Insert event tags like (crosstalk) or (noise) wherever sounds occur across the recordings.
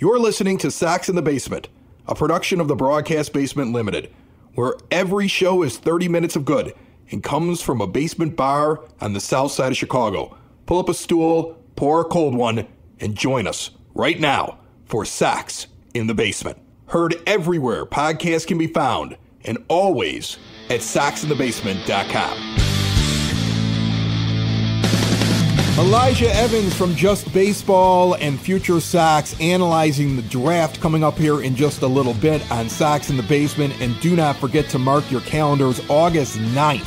You're listening to Sox in the Basement, a production of the Broadcast Basement Limited, where every show is 30 minutes of good and comes from a basement bar on the south side of Chicago. Pull up a stool, pour a cold one, and join us right now for Sox in the Basement. Heard everywhere podcasts can be found and always at soxinthebasement.com. Elijah Evans from Just Baseball and Future Sox analyzing the draft coming up here in just a little bit on Sox in the Basement. And do not forget to mark your calendars August 9th.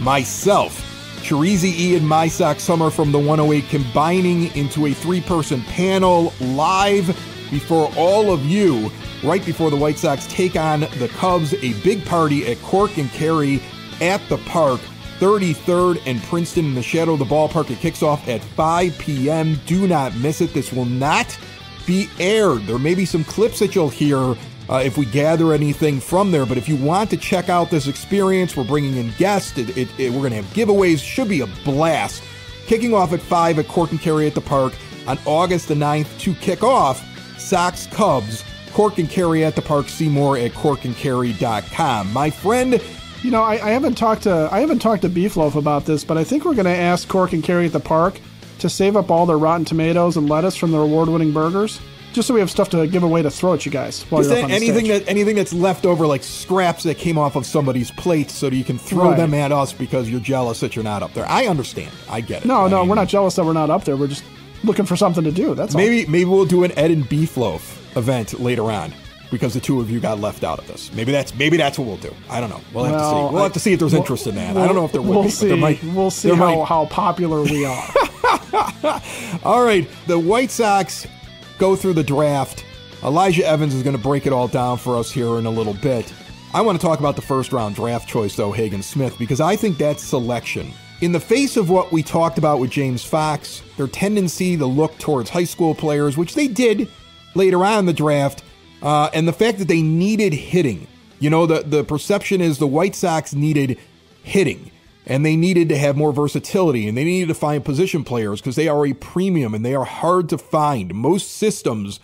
Myself, Chirizi E and My Sox Summer from the 108 combining into a three person panel live before all of you right before the White Sox take on the Cubs. A big party at Cork and Kerry at the park. 33rd and Princeton in the shadow of the ballpark. It kicks off at 5 p.m. Do not miss it. This will not be aired. There may be some clips that you'll hear uh, if we gather anything from there. But if you want to check out this experience, we're bringing in guests. It, it, it, we're going to have giveaways. Should be a blast. Kicking off at 5 at Cork and Kerry at the park on August the 9th to kick off Sox Cubs. Cork and Kerry at the park. See more at corkandkerry.com. My friend you know, I, I, haven't talked to I haven't talked to Beefloaf about this, but I think we're going to ask Cork and Kerry at the park to save up all their rotten tomatoes and lettuce from their award-winning burgers, just so we have stuff to give away to throw at you guys. While Is that anything that anything that's left over, like scraps that came off of somebody's plate, so you can throw right. them at us because you're jealous that you're not up there? I understand. I get it. No, I no, mean, we're not jealous that we're not up there. We're just looking for something to do. That's maybe all. maybe we'll do an Ed and Beefloaf event later on because the two of you got left out of this. Maybe that's maybe that's what we'll do. I don't know. We'll have to see. We'll I, have to see if there's we'll, interest in that. We'll, I don't know if there will we'll be. See. Might, we'll see how, might. how popular we are. (laughs) all right. The White Sox go through the draft. Elijah Evans is going to break it all down for us here in a little bit. I want to talk about the first round draft choice, though, Hagen Smith, because I think that selection, in the face of what we talked about with James Fox, their tendency to look towards high school players, which they did later on in the draft, uh, and the fact that they needed hitting. You know, the, the perception is the White Sox needed hitting and they needed to have more versatility and they needed to find position players because they are a premium and they are hard to find. Most systems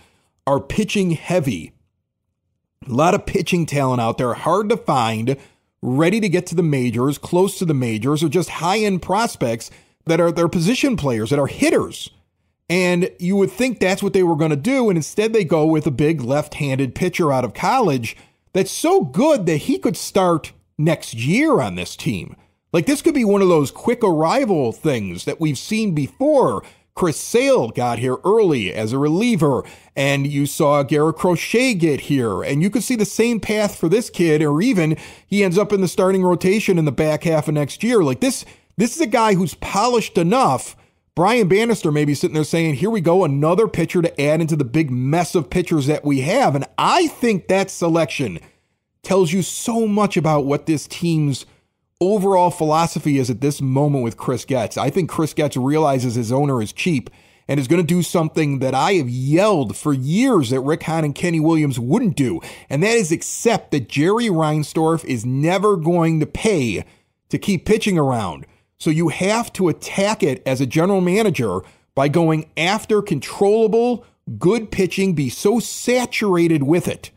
are pitching heavy. A lot of pitching talent out there, hard to find, ready to get to the majors, close to the majors, or just high end prospects that are their position players, that are hitters. And you would think that's what they were going to do. And instead, they go with a big left handed pitcher out of college that's so good that he could start next year on this team. Like, this could be one of those quick arrival things that we've seen before. Chris Sale got here early as a reliever, and you saw Garrett Crochet get here, and you could see the same path for this kid, or even he ends up in the starting rotation in the back half of next year. Like this, this is a guy who's polished enough Brian Bannister may be sitting there saying, Here we go, another pitcher to add into the big mess of pitchers that we have. And I think that selection tells you so much about what this team's overall philosophy is at this moment with Chris Getz. I think Chris Getz realizes his owner is cheap and is going to do something that I have yelled for years that Rick Hahn and Kenny Williams wouldn't do. And that is accept that Jerry Reinsdorf is never going to pay to keep pitching around. So you have to attack it as a general manager by going after controllable, good pitching, be so saturated with it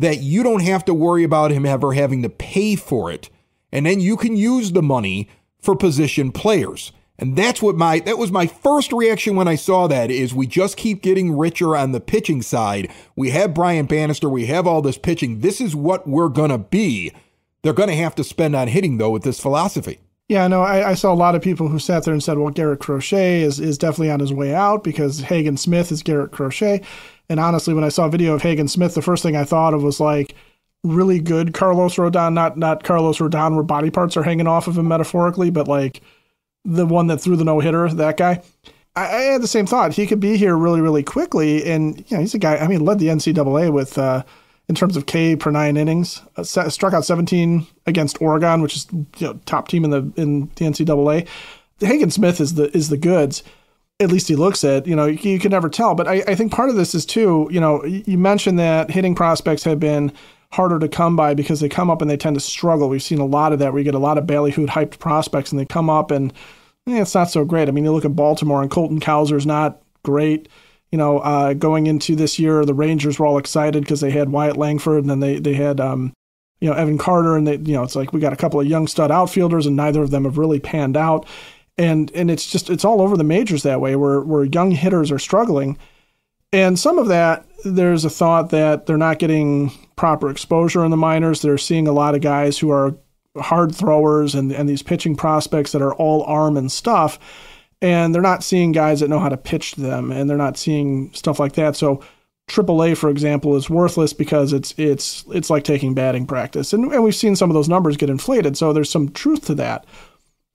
that you don't have to worry about him ever having to pay for it. And then you can use the money for position players. And that's what my that was my first reaction when I saw that is we just keep getting richer on the pitching side. We have Brian Bannister, we have all this pitching. This is what we're going to be. They're going to have to spend on hitting though with this philosophy. Yeah, no, I, I, saw a lot of people who sat there and said, well, Garrett Crochet is, is definitely on his way out because Hagen Smith is Garrett Crochet. And honestly, when I saw a video of Hagen Smith, the first thing I thought of was like really good Carlos Rodon, not not Carlos Rodon where body parts are hanging off of him metaphorically, but like the one that threw the no hitter, that guy. I, I, had the same thought. He could be here really, really quickly. And, you know, he's a guy, I mean, led the NCAA with, uh, in terms of K per nine innings. Uh, struck out 17 against Oregon, which is you know, top team in the in the NCAA. Hagen Smith is the is the goods. At least he looks it. You know, you, you can never tell. But I, I think part of this is too. You know, you mentioned that hitting prospects have been harder to come by because they come up and they tend to struggle. We've seen a lot of that. We get a lot of ballyhooed hyped prospects and they come up and eh, it's not so great. I mean, you look at Baltimore and Colton Cowser is not great. You know, uh, going into this year, the Rangers were all excited because they had Wyatt Langford and then they they had um, you know Evan Carter and they you know it's like we got a couple of young stud outfielders and neither of them have really panned out, and and it's just it's all over the majors that way where where young hitters are struggling, and some of that there's a thought that they're not getting proper exposure in the minors. They're seeing a lot of guys who are hard throwers and and these pitching prospects that are all arm and stuff and they're not seeing guys that know how to pitch them and they're not seeing stuff like that so AAA, for example, is worthless because it's it's it's like taking batting practice, and, and we've seen some of those numbers get inflated. So there's some truth to that.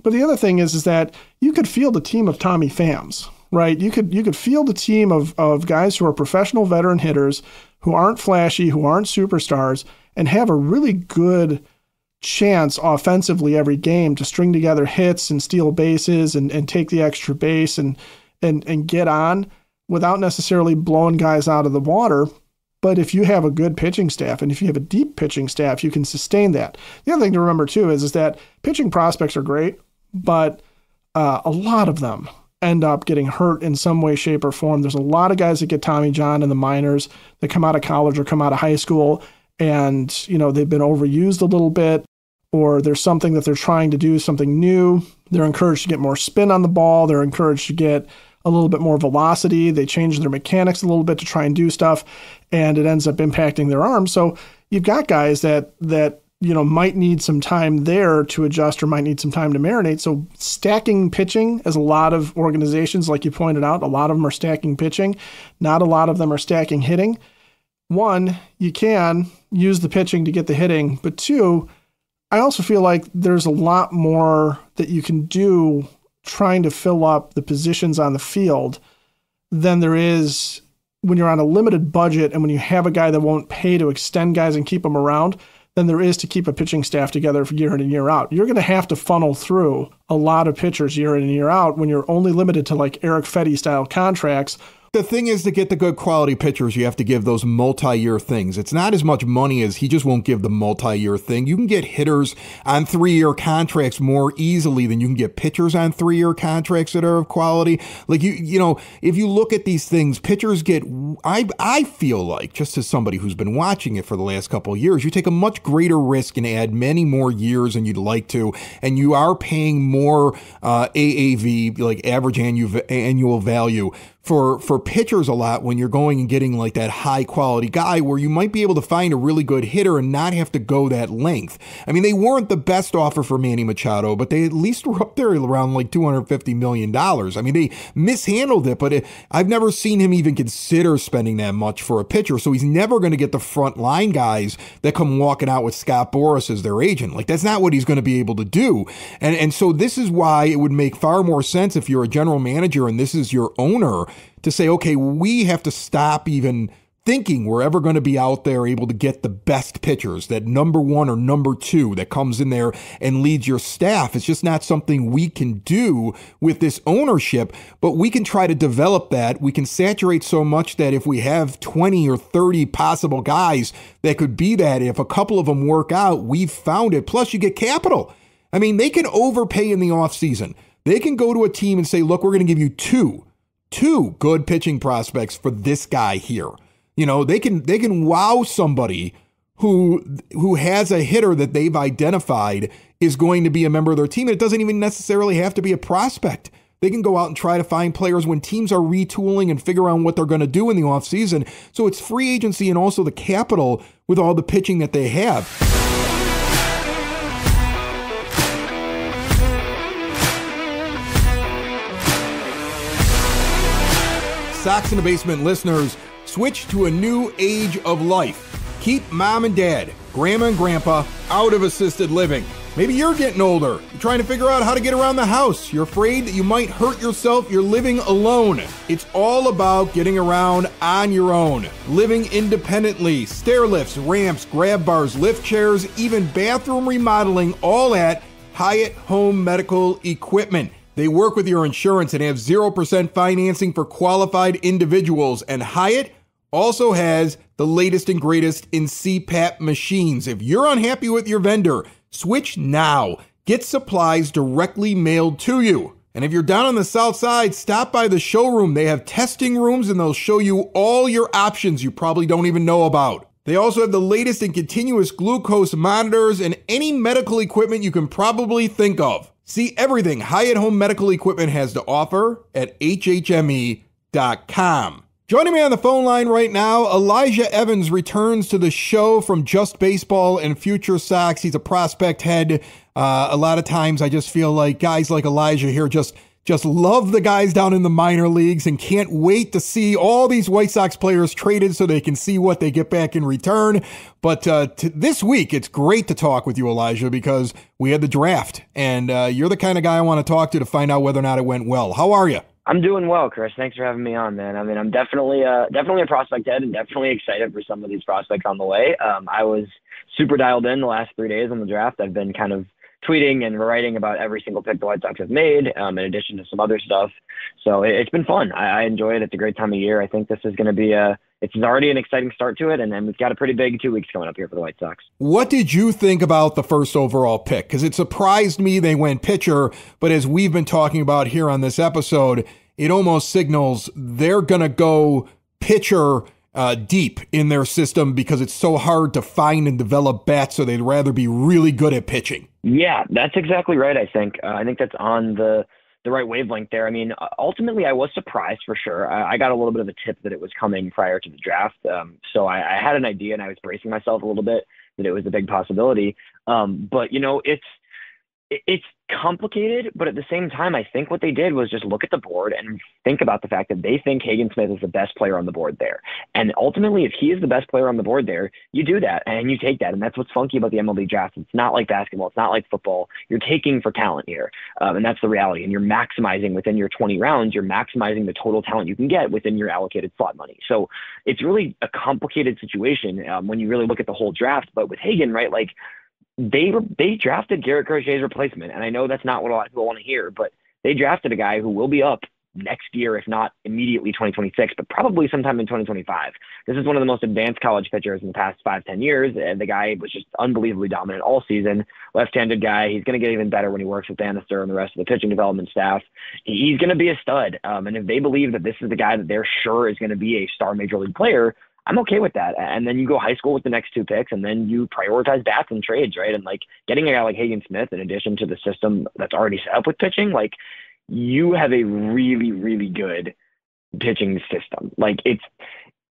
But the other thing is is that you could field a team of Tommy Phams, right? You could you could field a team of of guys who are professional veteran hitters who aren't flashy, who aren't superstars, and have a really good chance offensively every game to string together hits and steal bases and, and take the extra base and and and get on without necessarily blowing guys out of the water. But if you have a good pitching staff and if you have a deep pitching staff, you can sustain that. The other thing to remember too is, is that pitching prospects are great, but uh, a lot of them end up getting hurt in some way, shape, or form. There's a lot of guys that get Tommy John in the minors that come out of college or come out of high school and you know they've been overused a little bit or there's something that they're trying to do something new they're encouraged to get more spin on the ball they're encouraged to get a little bit more velocity. They change their mechanics a little bit to try and do stuff, and it ends up impacting their arms. So you've got guys that that you know might need some time there to adjust or might need some time to marinate. So stacking pitching, as a lot of organizations, like you pointed out, a lot of them are stacking pitching. Not a lot of them are stacking hitting. One, you can use the pitching to get the hitting, but two, I also feel like there's a lot more that you can do trying to fill up the positions on the field than there is when you're on a limited budget and when you have a guy that won't pay to extend guys and keep them around than there is to keep a pitching staff together for year in and year out. You're going to have to funnel through a lot of pitchers year in and year out when you're only limited to like Eric Fedde style contracts the thing is to get the good quality pitchers, you have to give those multi-year things. It's not as much money as he just won't give the multi-year thing. You can get hitters on three-year contracts more easily than you can get pitchers on three-year contracts that are of quality. Like you, you know, if you look at these things, pitchers get. I I feel like just as somebody who's been watching it for the last couple of years, you take a much greater risk and add many more years than you'd like to, and you are paying more uh, AAV, like average annual value for for pitchers a lot when you're going and getting like that high quality guy where you might be able to find a really good hitter and not have to go that length. I mean, they weren't the best offer for Manny Machado, but they at least were up there around like 250 million dollars. I mean, they mishandled it, but it, I've never seen him even consider spending that much for a pitcher. So he's never going to get the front line guys that come walking out with Scott Boras as their agent. Like that's not what he's going to be able to do. And and so this is why it would make far more sense if you're a general manager and this is your owner to say, okay, we have to stop even thinking we're ever going to be out there able to get the best pitchers, that number one or number two that comes in there and leads your staff. It's just not something we can do with this ownership, but we can try to develop that. We can saturate so much that if we have 20 or 30 possible guys that could be that, if a couple of them work out, we've found it. Plus, you get capital. I mean, they can overpay in the offseason. They can go to a team and say, look, we're going to give you two two good pitching prospects for this guy here. You know, they can they can wow somebody who who has a hitter that they've identified is going to be a member of their team. And it doesn't even necessarily have to be a prospect. They can go out and try to find players when teams are retooling and figure out what they're going to do in the offseason. So it's free agency and also the capital with all the pitching that they have. Sox in the Basement listeners, switch to a new age of life. Keep mom and dad, grandma and grandpa out of assisted living. Maybe you're getting older. You're trying to figure out how to get around the house. You're afraid that you might hurt yourself. You're living alone. It's all about getting around on your own, living independently. Stair lifts, ramps, grab bars, lift chairs, even bathroom remodeling, all at Hyatt Home Medical Equipment. They work with your insurance and have 0% financing for qualified individuals. And Hyatt also has the latest and greatest in CPAP machines. If you're unhappy with your vendor, switch now. Get supplies directly mailed to you. And if you're down on the south side, stop by the showroom. They have testing rooms and they'll show you all your options you probably don't even know about. They also have the latest in continuous glucose monitors and any medical equipment you can probably think of. See everything Hyatt Home Medical Equipment has to offer at hhme.com. Joining me on the phone line right now, Elijah Evans returns to the show from Just Baseball and Future Sox. He's a prospect head. Uh, a lot of times I just feel like guys like Elijah here just just love the guys down in the minor leagues and can't wait to see all these White Sox players traded so they can see what they get back in return. But uh, t- this week, it's great to talk with you, Elijah, because we had the draft, and uh, you're the kind of guy I want to talk to to find out whether or not it went well. How are you? I'm doing well, Chris. Thanks for having me on, man. I mean, I'm definitely, uh, definitely a prospect head, and definitely excited for some of these prospects on the way. Um, I was super dialed in the last three days on the draft. I've been kind of tweeting and writing about every single pick the White Sox have made, um, in addition to some other stuff. So it, has been fun. I, I, enjoy it. It's a great time of year. I think this is going to be a. It's already an exciting start to it, and then we've got a pretty big two weeks coming up here for the White Sox. What did you think about the first overall pick? Because it surprised me they went pitcher, but as we've been talking about here on this episode, it almost signals they're going to go pitcher uh, deep in their system because it's so hard to find and develop bats. So they'd rather be really good at pitching. Yeah, that's exactly right. I think. Uh, I think that's on the the right wavelength there. I mean, ultimately, I was surprised for sure. I, I got a little bit of a tip that it was coming prior to the draft, um, so I, I had an idea and I was bracing myself a little bit that it was a big possibility. Um, but you know, it's it's complicated, but at the same time, I think what they did was just look at the board and think about the fact that they think Hagen Smith is the best player on the board there. And ultimately, if he is the best player on the board there, you do that and you take that. And that's what's funky about the MLB draft. It's not like basketball, it's not like football. You're taking for talent here. Um, and that's the reality. And you're maximizing within your 20 rounds, you're maximizing the total talent you can get within your allocated slot money. So it's really a complicated situation um, when you really look at the whole draft. But with Hagen, right, like, they they drafted Garrett Crochet's replacement, and I know that's not what a lot of people want to hear, but they drafted a guy who will be up next year, if not immediately 2026, but probably sometime in 2025. This is one of the most advanced college pitchers in the past five, ten years, and the guy was just unbelievably dominant all season. Left-handed guy. He's going to get even better when he works with Bannister and the rest of the pitching development staff. He's going to be a stud. Um, and if they believe that this is the guy that they're sure is going to be a star major league player, I'm okay with that. And then you go high school with the next two picks, and then you prioritize bats and trades, right? And like getting a guy like Hagen Smith, in addition to the system that's already set up with pitching, like you have a really, really good pitching system. Like it's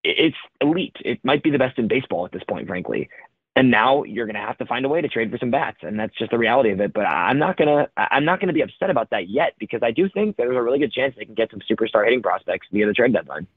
it's elite. It might be the best in baseball at this point, frankly. And now you're going to have to find a way to trade for some bats, and that's just the reality of it. But I'm not gonna I'm not gonna be upset about that yet because I do think there's a really good chance they can get some superstar hitting prospects via the trade deadline.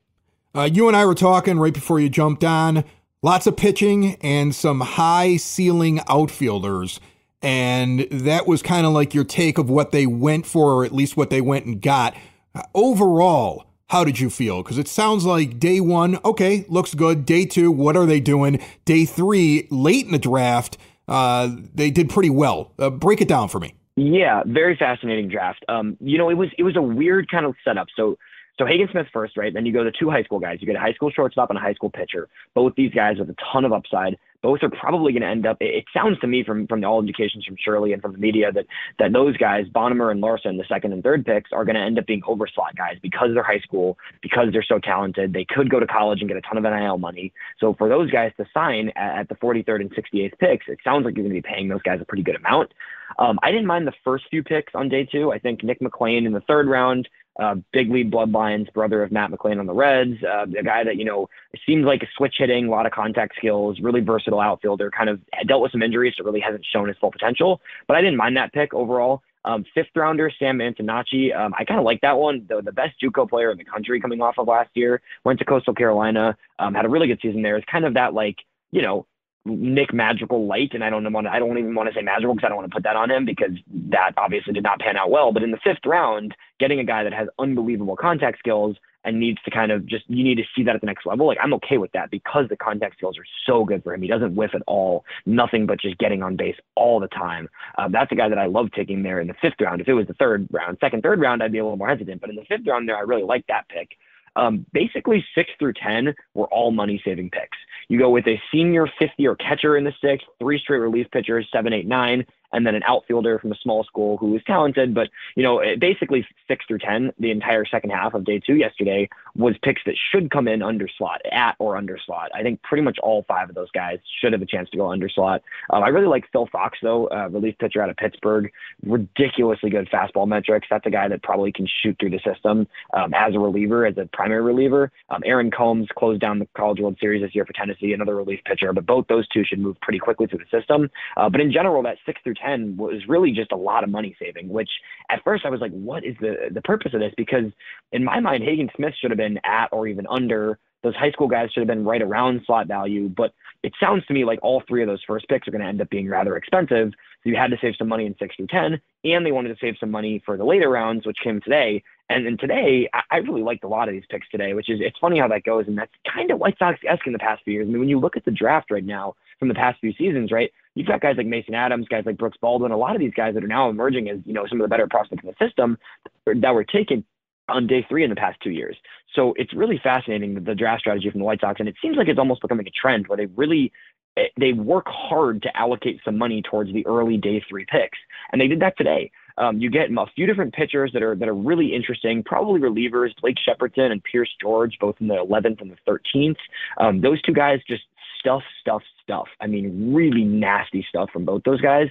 Uh, you and I were talking right before you jumped on. Lots of pitching and some high ceiling outfielders. And that was kind of like your take of what they went for, or at least what they went and got. Uh, overall, how did you feel? Because it sounds like day one, okay, looks good. Day two, what are they doing? Day three, late in the draft, uh, they did pretty well. Uh, break it down for me. Yeah, very fascinating draft. Um, you know, it was it was a weird kind of setup. So so Hagen Smith first, right? Then you go to two high school guys. You get a high school shortstop and a high school pitcher. Both these guys with a ton of upside. Both are probably going to end up. It, sounds to me from from all indications from Shirley and from the media that that those guys, Bonemer and Larson, the second and third picks, are going to end up being overslot guys because they're high school, because they're so talented. They could go to college and get a ton of NIL money. So for those guys to sign at, at the 43rd and 68th picks, it sounds like you're going to be paying those guys a pretty good amount. Um, I didn't mind the first few picks on day two. I think Nick McLean in the third round uh, big lead bloodlines, brother of Matt McLain on the Reds, uh, a guy that, you know, seems like a switch hitting, a lot of contact skills, really versatile outfielder, kind of dealt with some injuries, so really hasn't shown his full potential. But I didn't mind that pick overall. Um, fifth rounder, Sam Antonacci. Um, I kind of like that one. The, the best JUCO player in the country coming off of last year. Went to Coastal Carolina. Um, had a really good season there. It's kind of that like, you know, Nick Madrigal light, and I don't want to, I don't even want to say Madrigal because I don't want to put that on him because that obviously did not pan out well. But in the fifth round, getting a guy that has unbelievable contact skills and needs to kind of just you need to see that at the next level. Like I'm okay with that because the contact skills are so good for him. He doesn't whiff at all, nothing but just getting on base all the time. Um, that's a guy that I love taking there in the fifth round. If it was the third round, second, third round, I'd be a little more hesitant. But in the fifth round there, I really like that pick. Um, basically, six through 10 were all money saving picks. You go with a senior 50 or catcher in the sixth, three straight relief pitchers, seven, eight, nine, and then an outfielder from a small school who was talented, but you know, basically six through ten, the entire second half of day two yesterday was picks that should come in under slot, at or under slot. I think pretty much all five of those guys should have a chance to go under slot. Um, I really like Phil Fox though, uh, relief pitcher out of Pittsburgh, ridiculously good fastball metrics. That's a guy that probably can shoot through the system um, as a reliever, as a primary reliever. Um, Aaron Combs closed down the College World Series this year for Tennessee, another relief pitcher, but both those two should move pretty quickly through the system. Uh, but in general, that six through 10 was really just a lot of money saving, which at first I was like, what is the, the purpose of this? Because in my mind, Hagen Smith should have been at or even under those high school guys should have been right around slot value, but it sounds to me like all three of those first picks are going to end up being rather expensive. So you had to save some money in six through 10, and they wanted to save some money for the later rounds, which came today. And then today, I, I really liked a lot of these picks today, which is, it's funny how that goes. And that's kind of White Sox esque in the past few years. I mean, when you look at the draft right now from the past few seasons, right, you've got guys like Mason Adams, guys like Brooks Baldwin, a lot of these guys that are now emerging as, you know, some of the better prospects in the system that were taken on day three in the past two years. So it's really fascinating the draft strategy from the White Sox, and it seems like it's almost becoming a trend where they really eh, they work hard to allocate some money towards the early day three picks, and they did that today. Um, you get a few different pitchers that are that are really interesting. Probably relievers, Blake Shepardson and Pierce George, both in the 11th and the 13th. Um, those two guys just stuff, stuff, stuff. I mean, really nasty stuff from both those guys.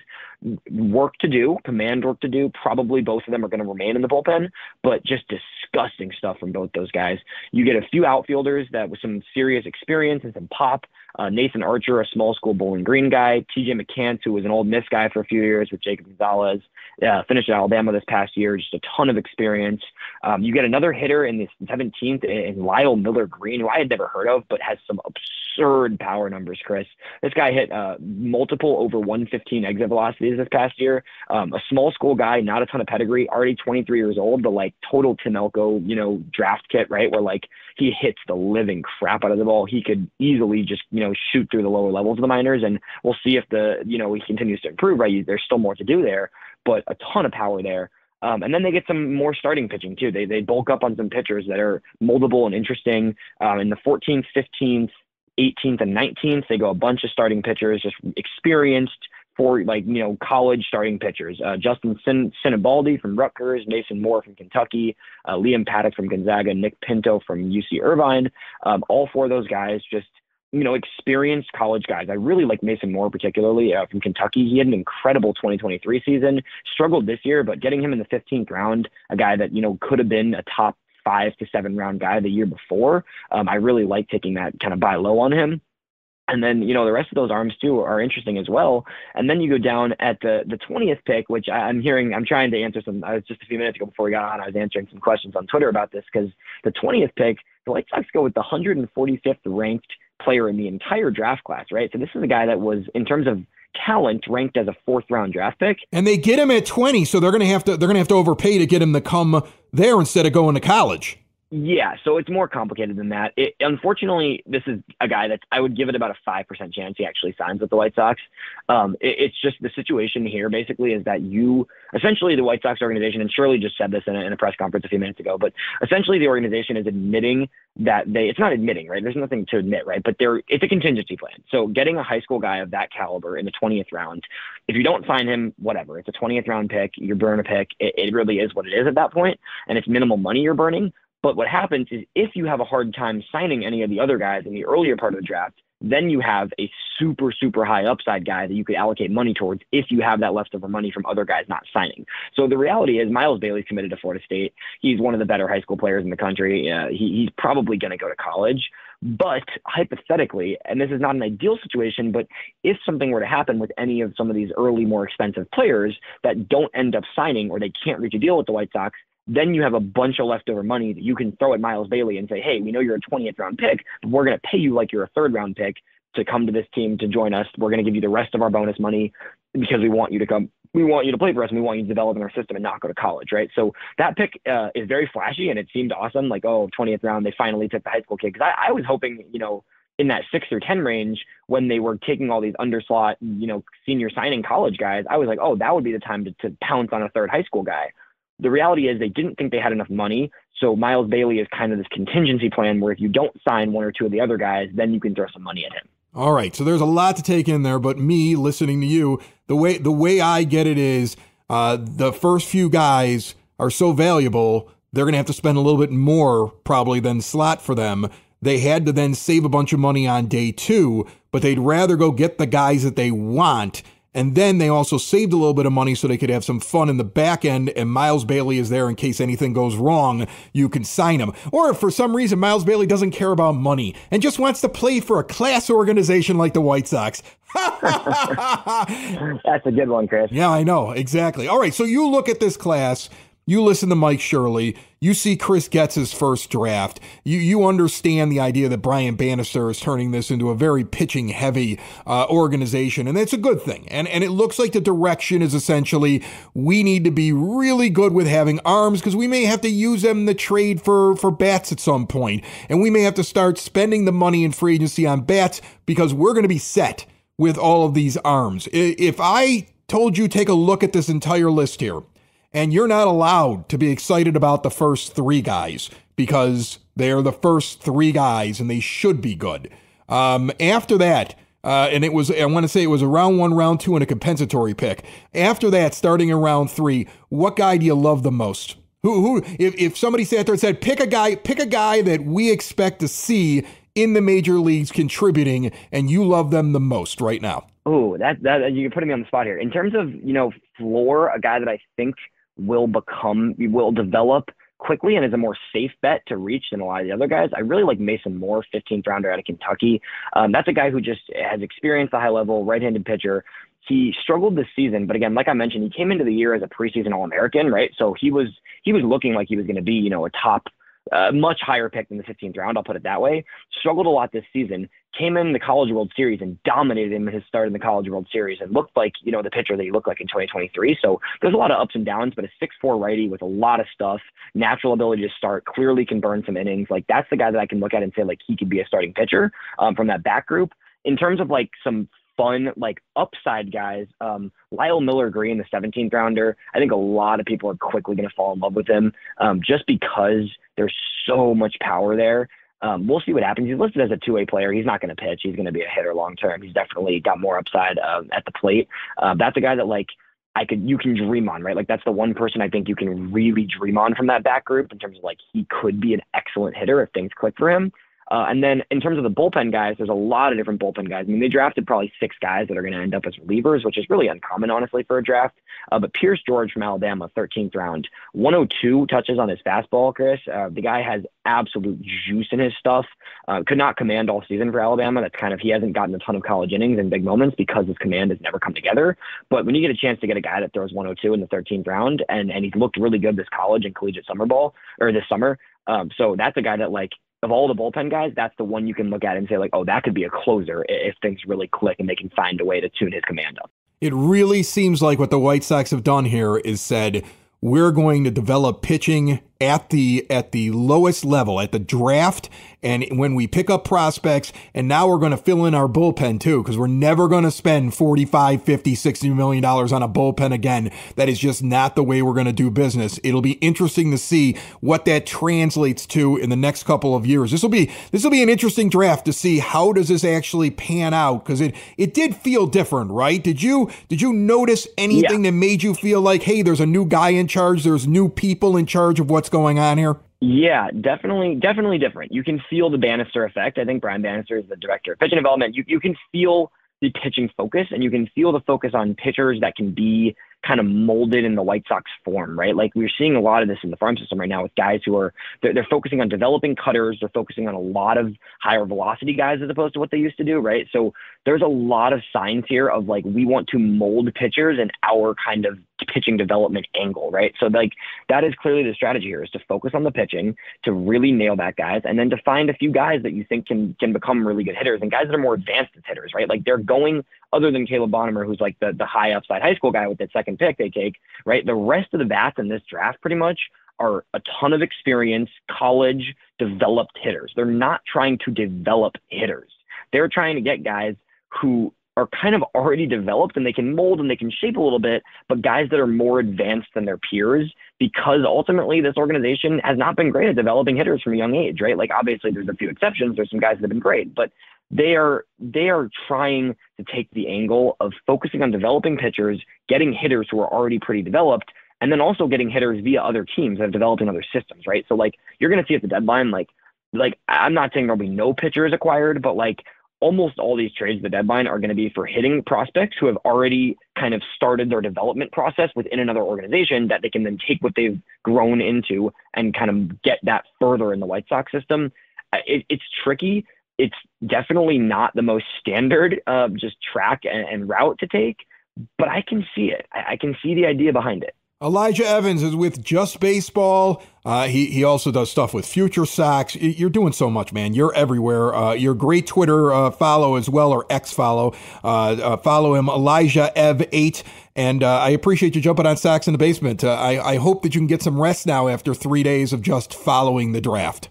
Work to do, command work to do. Probably both of them are going to remain in the bullpen, but just disgusting stuff from both those guys. You get a few outfielders that with some serious experience and some pop. Uh, Nathan Archer, a small school Bowling Green guy. TJ McCants, who was an Ole Miss guy for a few years with Jacob Gonzalez. Uh, finished at Alabama this past year, just a ton of experience. Um, you get another hitter in the 17th in Lyle Miller Green, who I had never heard of, but has some absurd power numbers, Chris. This guy hit uh, multiple over 115 exit velocities this past year. Um, a small school guy, not a ton of pedigree, already 23 years old, but like total Tim you know, draft kit, right? Where like he hits the living crap out of the ball. He could easily just, you know, shoot through the lower levels of the minors. And we'll see if the, you know, he continues to improve, right? There's still more to do there, but a ton of power there. Um, and then they get some more starting pitching too. They they bulk up on some pitchers that are moldable and interesting. Um, in the 14th, 15th, 18th, and 19th, they go a bunch of starting pitchers, just experienced for like you know college starting pitchers. Uh, Justin Sin- Sinibaldi from Rutgers, Mason Moore from Kentucky, uh, Liam Paddock from Gonzaga, Nick Pinto from UC Irvine. Um, all four of those guys just you know experienced college guys. I really like Mason Moore particularly uh, from Kentucky. He had an incredible 2023 season. Struggled this year, but getting him in the 15th round, a guy that you know could have been a top five to seven round guy the year before. Um, I really like taking that kind of buy low on him. And then, you know, the rest of those arms too are interesting as well. And then you go down at the the 20th pick, which I, am hearing, I'm trying to answer some, I was just a few minutes ago before we got on, I was answering some questions on Twitter about this because the 20th pick, the White Sox go with the 145th ranked player in the entire draft class, right? So this is a guy that was, in terms of talent ranked as a fourth round draft pick. And they get him at 20, so they're going to have to they're going to have to overpay to get him to come there instead of going to college. Yeah, so it's more complicated than that. It, unfortunately, this is a guy that I would give it about a five percent chance he actually signs with the White Sox. Um, it, it's just the situation here basically is that you essentially the White Sox organization, and Shirley just said this in a, in a press conference a few minutes ago, but essentially the organization is admitting that they it's not admitting right. There's nothing to admit right, but there it's a contingency plan. So getting a high school guy of that caliber in the 20th round, if you don't sign him, whatever, it's a 20th round pick. You burn a pick. It, it really is what it is at that point, and it's minimal money you're burning but what happens is if you have a hard time signing any of the other guys in the earlier part of the draft, then you have a super, super high upside guy that you could allocate money towards if you have that leftover money from other guys not signing. So the reality is Miles Bailey's committed to Florida State. He's one of the better high school players in the country. Uh, he, he's probably going to go to college. But hypothetically, and this is not an ideal situation, but if something were to happen with any of some of these early, more expensive players that don't end up signing or they can't reach a deal with the White Sox, then you have a bunch of leftover money that you can throw at Miles Bailey and say, hey, we know you're a 20th round pick, but we're going to pay you like you're a third round pick to come to this team to join us. We're going to give you the rest of our bonus money because we want you to come. We want you to play for us and we want you to develop in our system and not go to college, right? So that pick uh, is very flashy and it seemed awesome. Like, oh, 20th round, they finally took the high school kid. Because I, I was hoping, you know, in that six or 10 range when they were taking all these underslot, you know, senior signing college guys, I was like, oh, that would be the time to, to pounce on a third high school guy the reality is they didn't think they had enough money. So Miles Bailey is kind of this contingency plan where if you don't sign one or two of the other guys, then you can throw some money at him. All right, so there's a lot to take in there, but me listening to you, the way the way I get it is uh, the first few guys are so valuable, they're going to have to spend a little bit more probably than slot for them. They had to then save a bunch of money on day two, but they'd rather go get the guys that they want and then they also saved a little bit of money so they could have some fun in the back end. And Miles Bailey is there in case anything goes wrong. You can sign him. Or if for some reason Miles Bailey doesn't care about money and just wants to play for a class organization like the White Sox. (laughs) That's a good one, Chris. Yeah, I know. Exactly. All right. So you look at this class you listen to Mike Shirley. You see Chris Getz's first draft. You you understand the idea that Brian Bannister is turning this into a very pitching heavy uh, organization, and that's a good thing. And and it looks like the direction is essentially we need to be really good with having arms because we may have to use them to trade for for bats at some point, and we may have to start spending the money in free agency on bats because we're going to be set with all of these arms. If I told you take a look at this entire list here and you're not allowed to be excited about the first three guys because they're the first three guys and they should be good. Um, after that, uh, and it was, I want to say it was a round one, round two, and a compensatory pick. After that, starting in round three, what guy do you love the most? Who, who, if, if somebody sat there and said, pick a guy, pick a guy that we expect to see in the major leagues contributing and you love them the most right now? Oh, that, that, you're putting me on the spot here. In terms of, you know, floor, a guy that I think will become, will develop quickly and is a more safe bet to reach than a lot of the other guys. I really like Mason Moore, 15th rounder out of Kentucky. Um, that's a guy who just has experienced the high level right-handed pitcher. He struggled this season, but again, like I mentioned, he came into the year as a preseason All-American, right? So he was he was looking like he was going to be, you know, a top uh, much higher pick than the 15th round. I'll put it that way. Struggled a lot this season. Came in the College World Series and dominated him in his start in the College World Series and looked like you know the pitcher that he looked like in 2023. So there's a lot of ups and downs, but a 6'4 righty with a lot of stuff, natural ability to start, clearly can burn some innings. Like that's the guy that I can look at and say like he could be a starting pitcher um, from that back group. In terms of like some fun, like upside guys. Um, Lyle Miller Green, the 17th rounder. I think a lot of people are quickly going to fall in love with him um, just because there's so much power there. Um, we'll see what happens. He's listed as a two-way player. He's not going to pitch. He's going to be a hitter long term. He's definitely got more upside uh, at the plate. Uh, that's a guy that like I could you can dream on, right? Like that's the one person I think you can really dream on from that back group in terms of like he could be an excellent hitter if things click for him. Uh, and then in terms of the bullpen guys, there's a lot of different bullpen guys. I mean, they drafted probably six guys that are going to end up as relievers, which is really uncommon, honestly, for a draft. Uh, but Pierce George from Alabama, 13th round, 102 touches on his fastball, Chris. Uh, the guy has absolute juice in his stuff. Uh, could not command all season for Alabama. That's kind of, he hasn't gotten a ton of college innings and big moments because his command has never come together. But when you get a chance to get a guy that throws 102 in the 13th round and, and he's looked really good this college and collegiate summer ball or this summer, um, so that's a guy that like of all the bullpen guys, that's the one you can look at and say like, oh, that could be a closer if things really click and they can find a way to tune his command up. It really seems like what the White Sox have done here is said we're going to develop pitching at the at the lowest level at the draft and when we pick up prospects and now we're going to fill in our bullpen too because we're never going to spend 45 50 60 million dollars on a bullpen again. That is just not the way we're going to do business. It'll be interesting to see what that translates to in the next couple of years. This will be this will be an interesting draft to see how does this actually pan out because it it did feel different right? Did you did you notice anything yeah. that made you feel like hey there's a new guy in charge there's new people in charge of what's going on here? Yeah, definitely, definitely different. You can feel the Bannister effect. I think Brian Bannister is the director of pitching development. You you can feel the pitching focus, and you can feel the focus on pitchers that can be kind of molded in the White Sox form, right? Like we're seeing a lot of this in the farm system right now with guys who are they're, they're, focusing on developing cutters, they're focusing on a lot of higher velocity guys as opposed to what they used to do, right? So there's a lot of signs here of like we want to mold pitchers in our kind of pitching development angle, right? So like that is clearly the strategy here is to focus on the pitching, to really nail that guys, and then to find a few guys that you think can can become really good hitters and guys that are more advanced as hitters, right? Like they're going other than Caleb Bonemer, who's like the the high upside high school guy with that second pick they take, right? The rest of the bats in this draft pretty much are a ton of experience, college developed hitters. They're not trying to develop hitters. They're trying to get guys who are kind of already developed and they can mold and they can shape a little bit, but guys that are more advanced than their peers because ultimately this organization has not been great at developing hitters from a young age, right? Like obviously there's a few exceptions, there's some guys that have been great, but they are they are trying to take the angle of focusing on developing pitchers, getting hitters who are already pretty developed, and then also getting hitters via other teams that have developed in other systems, right? So like you're gonna see at the deadline, like like I'm not saying there'll be no pitchers acquired, but like almost all these trades at the deadline are going to be for hitting prospects who have already kind of started their development process within another organization that they can then take what they've grown into and kind of get that further in the White Sox system. It, it's tricky it's definitely not the most standard uh, just track and, and, route to take, but I can see it. I, I, can see the idea behind it. Elijah Evans is with Just Baseball. Uh, he he also does stuff with Future Sox. You're doing so much, man. You're everywhere. Uh, you're great Twitter uh, follow as well, or X follow. Uh, uh, follow him, Elijah Ev eight. And uh, I appreciate you jumping on Sox in the Basement. I, I hope that you can get some rest now after three days of just following the draft.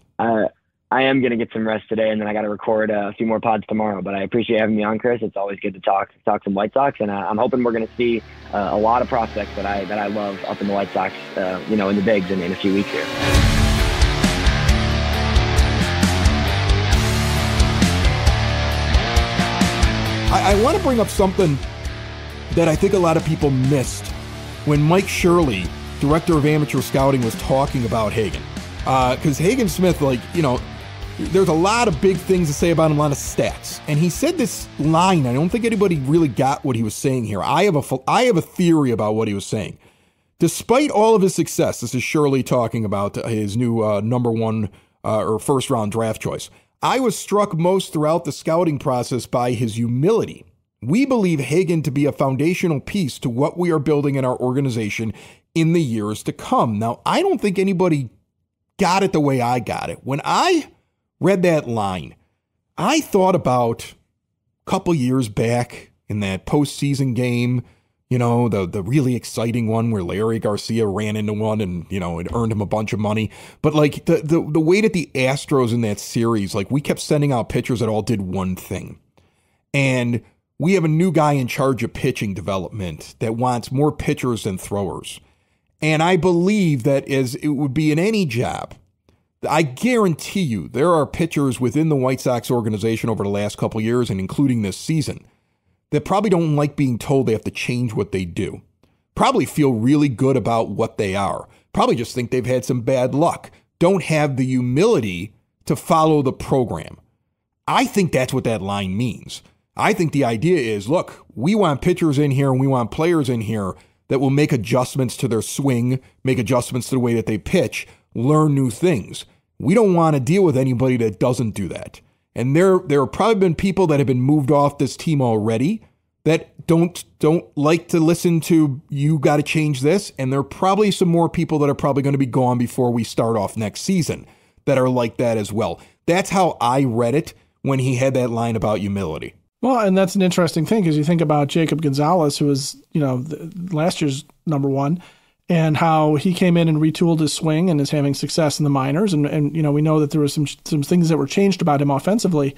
I am going to get some rest today, and then I got to record a few more pods tomorrow. But I appreciate having me on, Chris. It's always good to talk talk some White Sox, and uh, I'm hoping we're to see uh, a lot of prospects that I that I love up in the White Sox, uh, you know, in the bigs in, in a few weeks here. I, I want to bring up something that I think a lot of people missed when Mike Shirley, director of amateur scouting, was talking about Hagen because uh, Hagen Smith, like, you know, there's a lot of big things to say about him, a lot of stats. And he said this line. I don't think anybody really got what he was saying here. I have a I have a theory about what he was saying. Despite all of his success, this is Shirley talking about his new uh, number one uh, or first round draft choice. I was struck most throughout the scouting process by his humility. We believe Hagen to be a foundational piece to what we are building in our organization in the years to come. Now, I don't think anybody got it the way I got it. When I read that line, I thought about a couple years back in that postseason game, you know, the the really exciting one where Leury Garcia ran into one and, you know, it earned him a bunch of money. But like the the the way that the Astros in that series, like we kept sending out pitchers that all did one thing. And we have a new guy in charge of pitching development that wants more pitchers than throwers. And I believe that as it would be in any job, I guarantee you there are pitchers within the White Sox organization over the last couple years and including this season that probably don't like being told they have to change what they do. Probably feel really good about what they are. Probably just think they've had some bad luck. Don't have the humility to follow the program. I think that's what that line means. I think the idea is look, we want pitchers in here and we want players in here that will make adjustments to their swing, make adjustments to the way that they pitch, learn new things. We don't want to deal with anybody that doesn't do that. And there there have probably been people that have been moved off this team already that don't don't like to listen to you got to change this and there are probably some more people that are probably going to be gone before we start off next season that are like that as well. That's how I read it when he had that line about humility. Well, and that's an interesting thing because you think about Jacob Gonzalez, who was, you know, last year's number one, and how he came in and retooled his swing and is having success in the minors. And, and you know, we know that there were some some things that were changed about him offensively.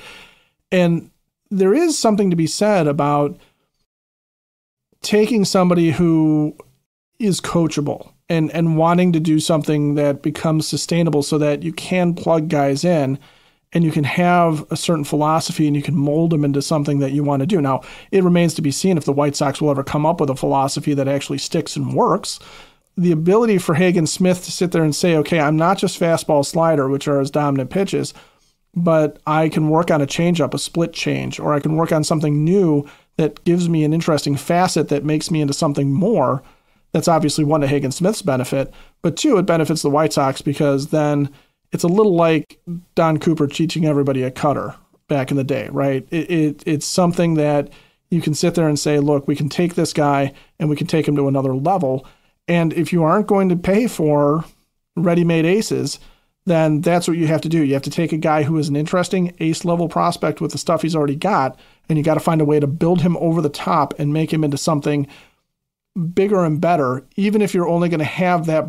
And there is something to be said about taking somebody who is coachable and, and wanting to do something that becomes sustainable so that you can plug guys in and you can have a certain philosophy and you can mold them into something that you want to do. Now, it remains to be seen if the White Sox will ever come up with a philosophy that actually sticks and works. The ability for Hagen Smith to sit there and say, okay, I'm not just fastball slider, which are his dominant pitches, but I can work on a changeup, a split change, or I can work on something new that gives me an interesting facet that makes me into something more. That's obviously one to Hagen Smith's benefit, but two, it benefits the White Sox because then it's a little like Don Cooper teaching everybody a cutter back in the day, right? It, it, it's something that you can sit there and say, look, we can take this guy and we can take him to another level. And if you aren't going to pay for ready made aces, then that's what you have to do. You have to take a guy who is an interesting ace level prospect with the stuff he's already got, and you got to find a way to build him over the top and make him into something bigger and better, even if you're only going to have that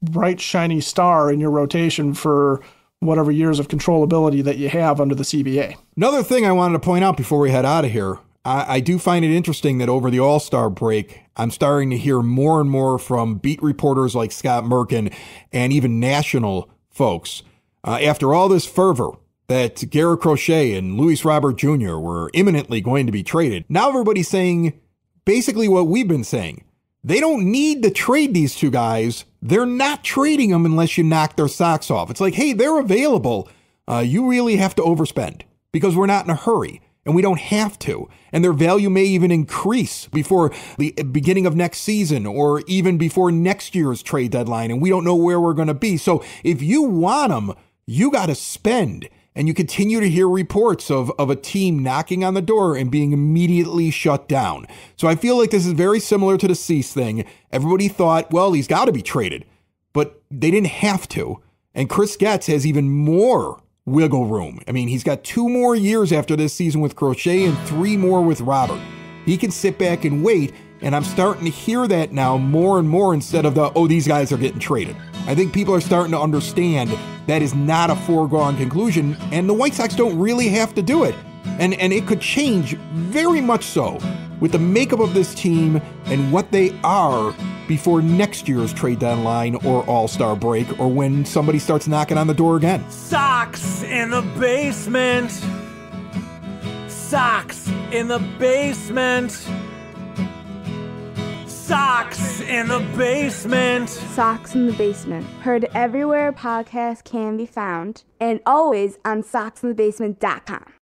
bright shiny star in your rotation for whatever years of controllability that you have under the CBA. Another thing I wanted to point out before we head out of here, I, I do find it interesting that over the All Star break, I'm starting to hear more and more from beat reporters like Scott Merkin and even national folks. Uh, after all this fervor that Garrett Crochet and Luis Robert Jr. were imminently going to be traded. Now everybody's saying basically what we've been saying. They don't need to trade these two guys. They're not trading them unless you knock their socks off. It's like, hey, they're available. Uh, you really have to overspend because we're not in a hurry and we don't have to. And their value may even increase before the beginning of next season or even before next year's trade deadline. And we don't know where we're going to be. So if you want them, you got to spend. And you continue to hear reports of, of a team knocking on the door and being immediately shut down. So I feel like this is very similar to the Cease thing. Everybody thought, well, he's got to be traded, but they didn't have to. And Chris Getz has even more wiggle room. I mean, he's got two more years after this season with Crochet and three more with Robert. He can sit back and wait, and I'm starting to hear that now more and more instead of the, oh, these guys are getting traded. I think people are starting to understand that is not a foregone conclusion, and the White Sox don't really have to do it. And, and it could change very much so with the makeup of this team and what they are before next year's trade deadline or All Star break or when somebody starts knocking on the door again. Sox in the basement. Sox in the basement. Sox in the basement. Sox in the Basement. Heard everywhere podcasts can be found and always on soxinthebasement.com.